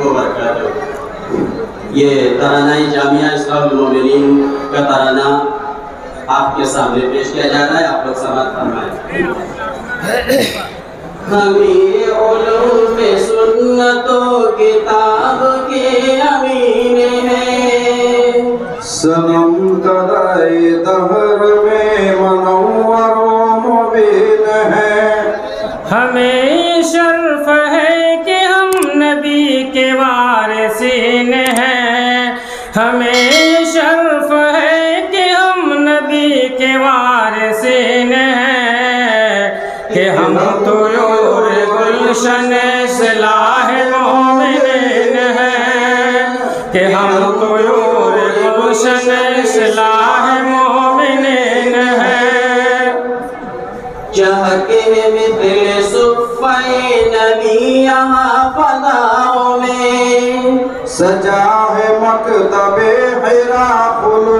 Wabarakatuh. ये तराना जामिया इस्लामिन का तराना आपके सामने पेश किया जा रहा है आप लोग समाज फरमाएँ। हमें उलूम सुन्नतों किताब के अमीन है। सनम कदाए दहर में मनोवर मुबीन है। हमें शर्फ वारसीन हैं कि हम तो योर गुलशन सलाह मोमिन हैं। कि हम तो योर गुलशन सलाह मोमिन हैं। चहके मिथिल सुफ़े नबी यहाँ फदाओं में। सजा है मकतबे हिरा खुलूस दिल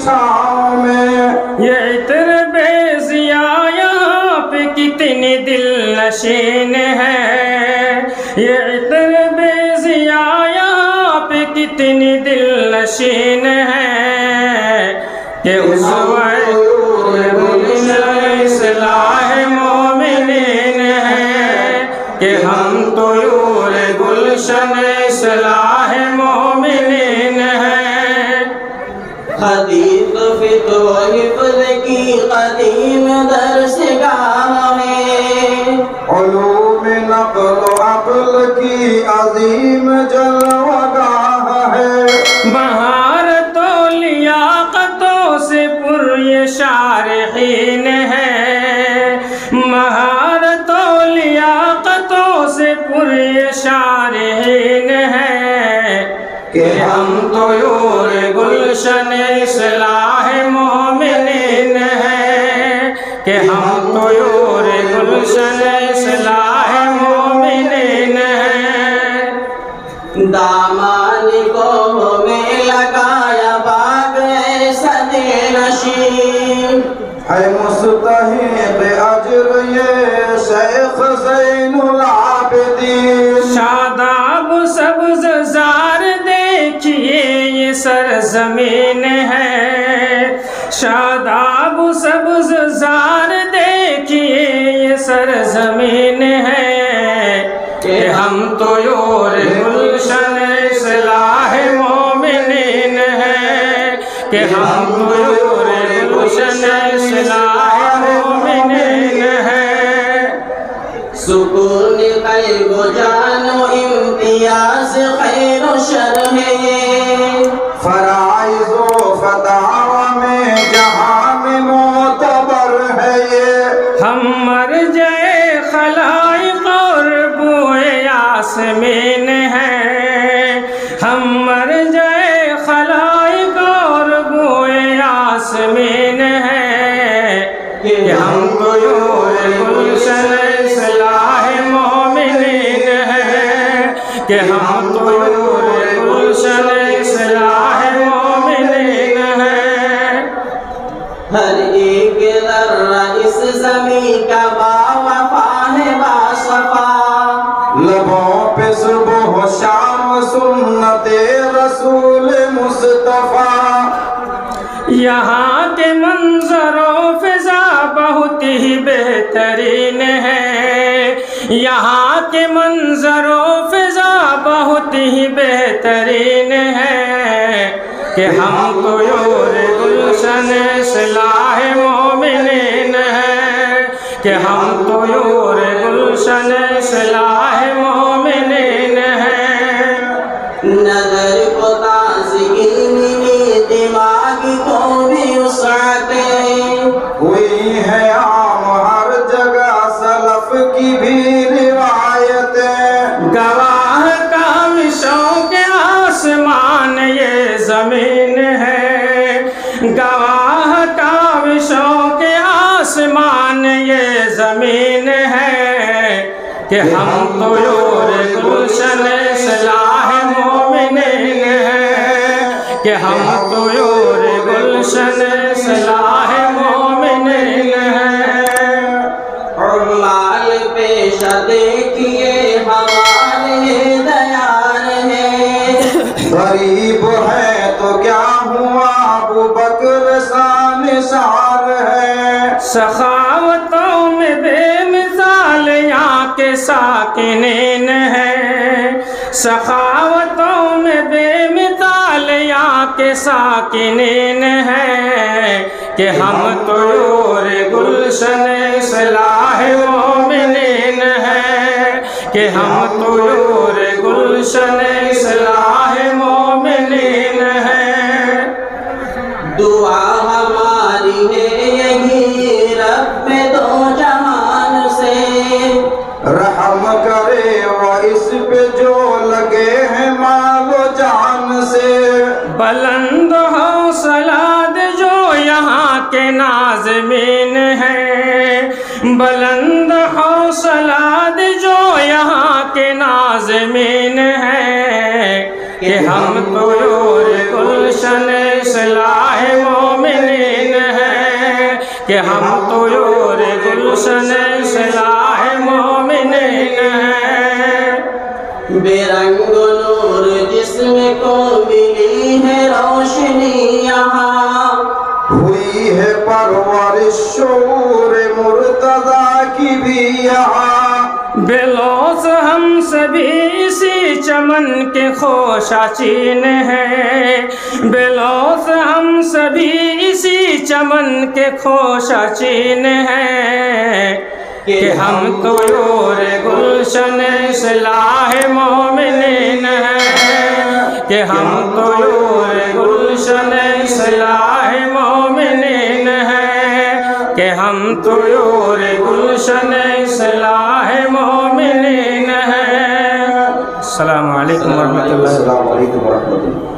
की ये इतर बेजिया यहाँ पे कितने दिल नशीन है। ये इतर बेजिया यहाँ पे कितने दिल नशीन है। कि उस सलाह मोमिन है। कि हम तो गुलशन सलाह हदीस फितो हिफ्ज की कदीम दर्स गाह में उलूम नक़ल अक़ल की अजीम जलवगाह है। बहार तो लियाकतों से पुर ये शारहीन है। महार तो लियाकतों से पुर ये शारहीन है। कि हम तो योर गुलशन इसलाह मोमिन है कि हम तो योर गुलशन इसलाह मोमिन है। दामान को में लगाया बाग सदी नशी है मुस्तहिक सरजमीन है। शादाब सब्ज जार देखिए, ये सरजमीन है। कि हम तो योर गुलशन सलाह मोमिन है। कि हम तो योर गुलशन सलाह मोमिन है। सुकून कल्ब जानो इम्तियाज़ खैर शर है। ये फराइजो में जहाँ में मोतबर है ये हम मर जाए खलाइक और बोए आसमीन है। हम मर जाए खलाइक और बोए आसमीन है। कि हम तो गुलशन सलाह मोमिन है। कि हम तो गुलशन हर एक जर्रा इस जमी का बावफा है बासफा लबों पे सुबह शाम सुन्नते रसूल मुस्तफ़ा। यहाँ के मंजरों फिजा बहुत ही बेहतरीन है। यहाँ के मंजरों फिजा बहुत ही बेहतरीन है। कि हम तो योर गुलशन सलाह मोमिन है कि हम तो योर ज़मीन है कि हम तो योर गुलशन सलाह मोमिन है। कि हम तो योर गुलशन सलाह मोमिन है। और लाल पेशा देखिए हमारे दयार है। गरीब है तो क्या हुआ? अबू बकर सार है। सखा सखावतों में बेमिताल यहाँ के साकिन है कि हम तो और गुलशन सलाह मोमिन है कि हम तो और गुलशन सलाह जो लगे हैं मालो जान से। बुलंद हौसला दे जो यहाँ के नाजमीन है। बुलंद हौसला दे जो यहाँ के नाजमीन है। कि हम तो गुलशन सलाह मोमिन है। कि हम तो गुलशन सलाह बेरंग नूर जिसमें को मिली है रोशनी यहाँ। हुई है परवरिश शूर मुर्तदा की भी यहाँ। बेलोस हम सभी इसी चमन के खोशाचीन हैं। बेलोस हम सभी इसी चमन के खोशाचीन हैं। कि हम तो और गुलशन सलाह मोमिन हैं। कि हम तो और गुलशन सलाह मोमिन हैं। कि हम तो और गुलशन सलाह मोमिन हैं। अस्सलाम वरहमतुल्लाह।